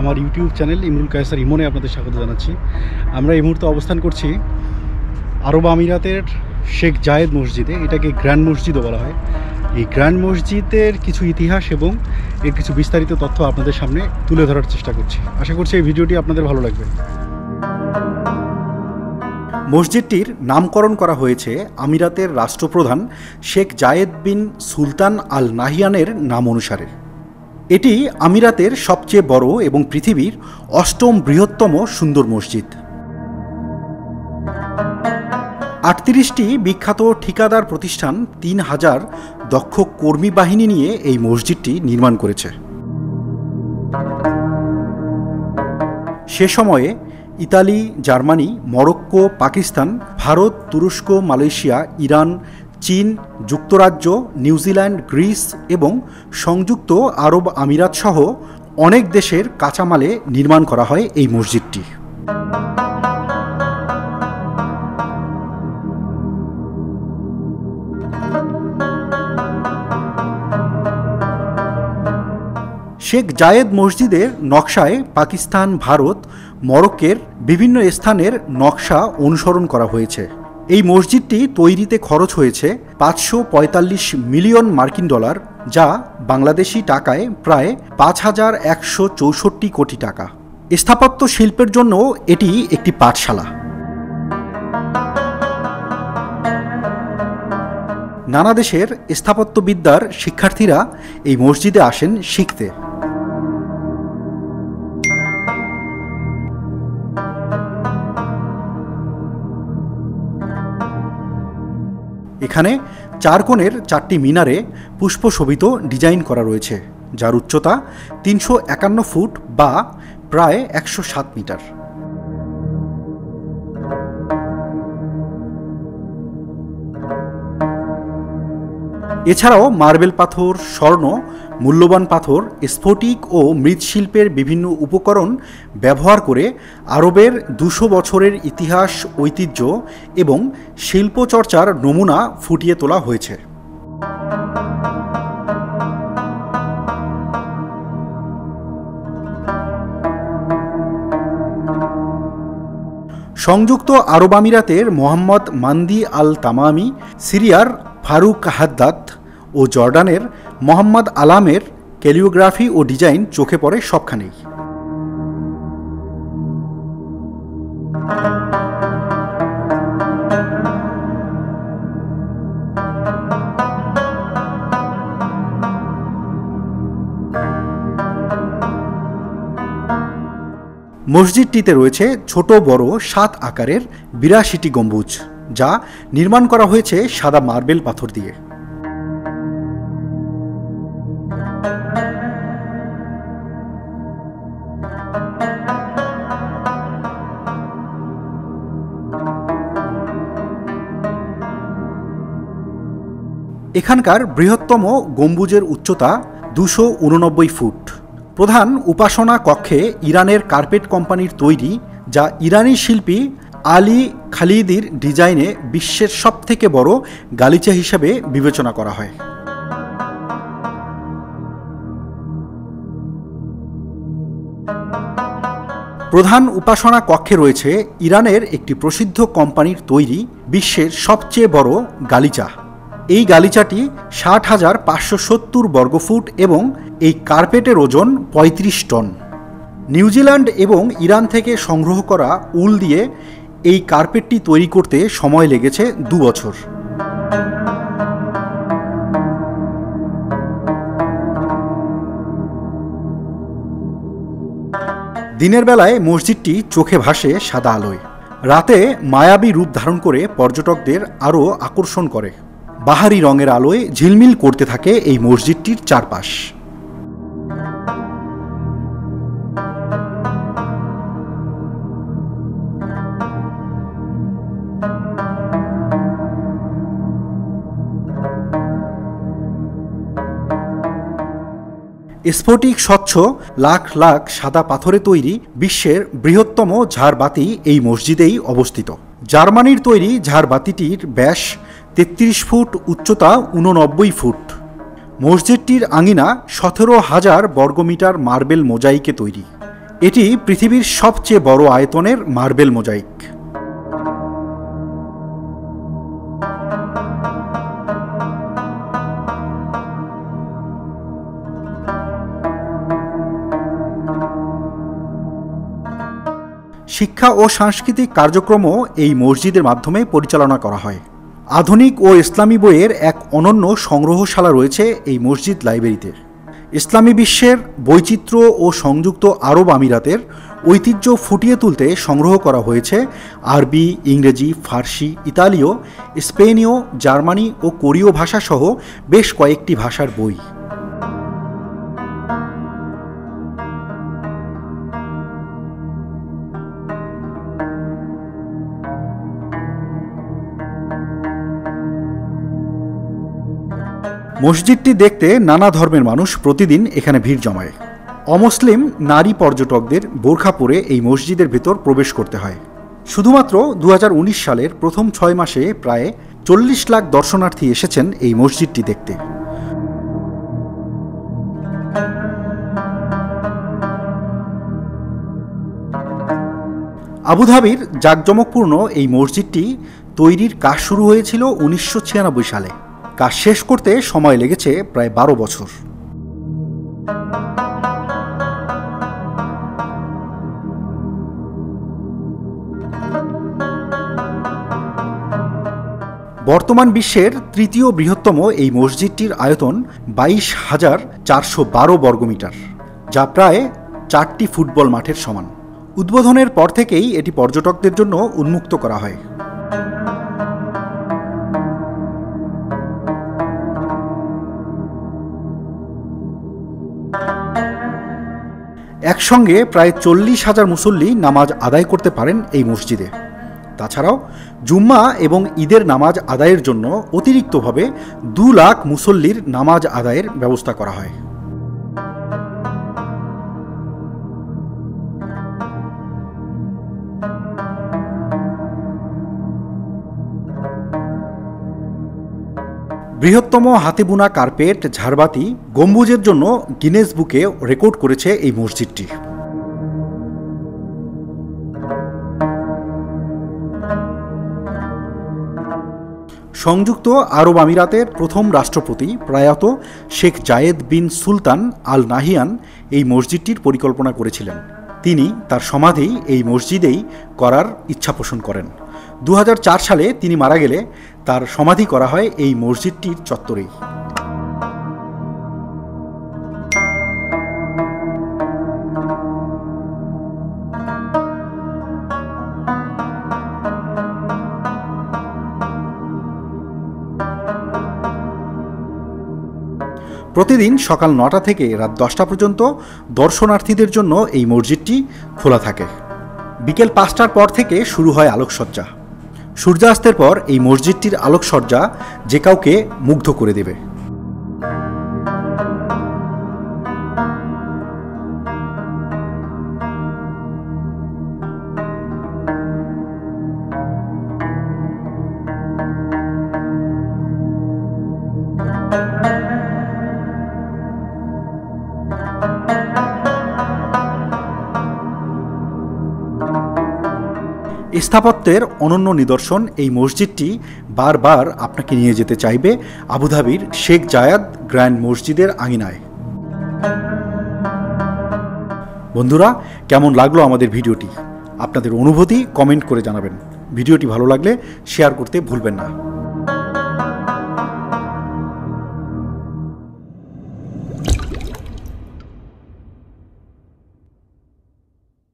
আমার YouTube channel Imrul Kayser ইমনে আপনাদের স্বাগত জানাচ্ছি। আমরা এই মুহূর্তে অবস্থান করছি আরব আমিরাতের শেখ জায়েদ মসজিদে, এটাকে গ্র্যান্ড মসজিদও বলা হয়। এই গ্র্যান্ড মসজিদের কিছু ইতিহাস এবং এর কিছু বিস্তারিত তথ্য আপনাদের সামনে তুলে ধরার চেষ্টা করছি। আশা করছি এই ভিডিওটি আপনাদের ভালো লাগবে। মসজিদটির নামকরণ করা হয়েছে আমিরাতের রাষ্ট্রপ্রধান শেখ জায়েদ বিন সুলতান আল নাহিয়ানের নাম অনুসারে। এটি আমিরাতের সবচেয়ে বড় এবং পৃথিবীর অষ্টম বৃহত্তম সুন্দর মসজিদ। আটত্রিশটি বিখ্যাত ঠিকাদার প্রতিষ্ঠান তিন হাজার দক্ষ কর্মী বাহিনী নিয়ে এই মসজিদটি নির্মাণ করেছে। সে সময়ে Italy, Germany, Morocco, Pakistan, Bharat, তুরস্ক, মালয়েশিয়া, ইরান চীন, যুক্তরাজ্য নিউজিল্যান্ড গ্রিস এবং সংযুক্ত আরব আমিরাত সহ অনেক দেশের কাঁচামালে নির্মাণ করা হয় এই মসজিদটি। শেখ জায়েদ মসজিদের নকশায় পাকিস্তান, ভারত, মরক্কের বিভিন্ন স্থানের নকশা অনুসরণ করা হয়েছে। এই মসজিদটি তৈরিতে খরচ হয়েছে পাঁচশো পঁয়তাল্লিশ মিলিয়ন মার্কিন ডলার, যা বাংলাদেশি টাকায় প্রায় পাঁচ হাজার একশো চৌষট্টি কোটি টাকা। স্থাপত্য শিল্পের জন্য এটি একটি পাঠশালা। নানা দেশের স্থাপত্যবিদ্যার শিক্ষার্থীরা এই মসজিদে আসেন শিখতে। এখানে চার কোণের চারটি মিনারে পুষ্পশোভিত ডিজাইন করা রয়েছে, যার উচ্চতা তিনশো একান্ন ফুট বা প্রায় একশো সাত মিটার। এছাড়াও মার্বেল পাথর, স্বর্ণ, মূল্যবান পাথর, স্ফটিক ও মৃৎশিল্পের বিভিন্ন উপকরণ ব্যবহার করে আরবের দুশো বছরের ইতিহাস, ঐতিহ্য এবং শিল্পচর্চার নমুনা ফুটিয়ে তোলা হয়েছে। সংযুক্ত আরব আমিরাতের মোহাম্মদ মান্দি আল তামামি সিরিয়ার ফারুক হাদ্দাত ও জর্ডানের মোহাম্মদ আলামের ক্যালিওগ্রাফি ও ডিজাইন চোখে পড়ে সবখানেই। মসজিদটিতে রয়েছে ছোট বড় সাত আকারের বিরাশিটি গম্বুজ। যা নির্মাণ করা হয়েছে সাদা মার্বেল পাথর দিয়ে। এখানকার বৃহত্তম গম্বুজের উচ্চতা দুশো উননব্বই ফুট। প্রধান উপাসনা কক্ষে ইরানের কার্পেট কোম্পানির তৈরি, যা ইরানি শিল্পী আলী খালিদির ডিজাইনে বিশ্বের সবথেকে বড় গালিচা হিসাবে বিবেচনা করা হয়। প্রধান উপাসনা কক্ষে রয়েছে ইরানের একটি প্রসিদ্ধ কোম্পানির তৈরি বিশ্বের সবচেয়ে বড় গালিচা। এই গালিচাটি ষাট হাজার পাঁচশো সত্তর বর্গফুট এবং এই কার্পেটের ওজন ৩৫ টন। নিউজিল্যান্ড এবং ইরান থেকে সংগ্রহ করা উল দিয়ে এই কার্পেটটি তৈরি করতে সময় লেগেছে দু বছর। দিনের বেলায় মসজিদটি চোখে ভাসে সাদা আলোয়। রাতে মায়াবী রূপ ধারণ করে পর্যটকদের আরও আকর্ষণ করে। বাহারি রঙের আলোয় ঝিলমিল করতে থাকে এই মসজিদটির চারপাশ। স্ফটিক স্বচ্ছ লাখ লাখ সাদা পাথরে তৈরি বিশ্বের বৃহত্তম ঝাড়বাতি এই মসজিদেই অবস্থিত। জার্মানির তৈরি ঝাড়বাতিটির ব্যাস তেত্রিশ ফুট, উচ্চতা উননব্বই ফুট। মসজিদটির আঙিনা সতেরো হাজার বর্গমিটার মার্বেল মোজাইকে তৈরি। এটি পৃথিবীর সবচেয়ে বড় আয়তনের মার্বেল মোজাইক। শিক্ষা ও সাংস্কৃতিক কার্যক্রমও এই মসজিদের মাধ্যমে পরিচালনা করা হয়। আধুনিক ও ইসলামী বইয়ের এক অনন্য সংগ্রহশালা রয়েছে এই মসজিদ লাইব্রেরিতে। ইসলামী বিশ্বের বৈচিত্র্য ও সংযুক্ত আরব আমিরাতের ঐতিহ্য ফুটিয়ে তুলতে সংগ্রহ করা হয়েছে আরবি, ইংরেজি, ফার্সি, ইতালীয়, স্পেনীয়, জার্মানি ও কোরীয় ভাষাসহ বেশ কয়েকটি ভাষার বই। মসজিদটি দেখতে নানা ধর্মের মানুষ প্রতিদিন এখানে ভিড় জমায়। অমুসলিম নারী পর্যটকদের বোরখা পরে এই মসজিদের ভেতর প্রবেশ করতে হয়। শুধুমাত্র দু হাজার উনিশ সালের প্রথম ছয় মাসে প্রায় চল্লিশ লাখ দর্শনার্থী এসেছেন এই মসজিদটি দেখতে। আবুধাবির জাঁকজমকপূর্ণ এই মসজিদটি তৈরির কাজ শুরু হয়েছিল উনিশশো ছিয়ানব্বই সালে। কাজ শেষ করতে সময় লেগেছে প্রায় বারো বছর। বর্তমান বিশ্বের তৃতীয় বৃহত্তম এই মসজিদটির আয়তন বাইশ হাজার চারশো বারো বর্গমিটার যা প্রায় চারটি ফুটবল মাঠের সমান। উদ্বোধনের পর থেকেই এটি পর্যটকদের জন্য উন্মুক্ত করা হয়। একসঙ্গে প্রায় চল্লিশ হাজার মুসল্লি নামাজ আদায় করতে পারেন এই মসজিদে। তাছাড়াও জুম্মা এবং ঈদের নামাজ আদায়ের জন্য অতিরিক্তভাবে দু লাখ মুসল্লির নামাজ আদায়ের ব্যবস্থা করা হয়। বৃহত্তম হাতে বোনা কার্পেট, ঝাড়বাতি, গম্বুজের জন্য গিনেস বুকে রেকর্ড করেছে এই মসজিদটি। সংযুক্ত আরব আমিরাতের প্রথম রাষ্ট্রপতি প্রয়াত শেখ জায়েদ বিন সুলতান আল নাহিয়ান এই মসজিদটির পরিকল্পনা করেছিলেন। তিনি তার সমাধি এই মসজিদেই করার ইচ্ছা পোষণ করেন। দু হাজার চার সালে তিনি মারা গেলে তার সমাধি করা হয় এই মসজিদটির চত্বরেই। প্রতিদিন সকাল নটা থেকে রাত দশটা পর্যন্ত দর্শনার্থীদের জন্য এই মসজিদটি খোলা থাকে। বিকেল পাঁচটার পর থেকে শুরু হয় আলোকসজ্জা। সূর্যাস্তের পর এই মসজিদটির আলোকসজ্জা যে কাউকে মুগ্ধ করে দেবে। স্থাপত্যের অনন্য নিদর্শন এই মসজিদটি বারবার আপনাকে নিয়ে যেতে চাইবে আবুধাবির শেখ জায়াদ গ্র্যান্ড মসজিদের আঙিনায়। বন্ধুরা, কেমন লাগল আমাদের ভিডিওটি? আপনাদের অনুভূতি কমেন্ট করে জানাবেন। ভিডিওটি ভালো লাগলে শেয়ার করতে ভুলবেন না।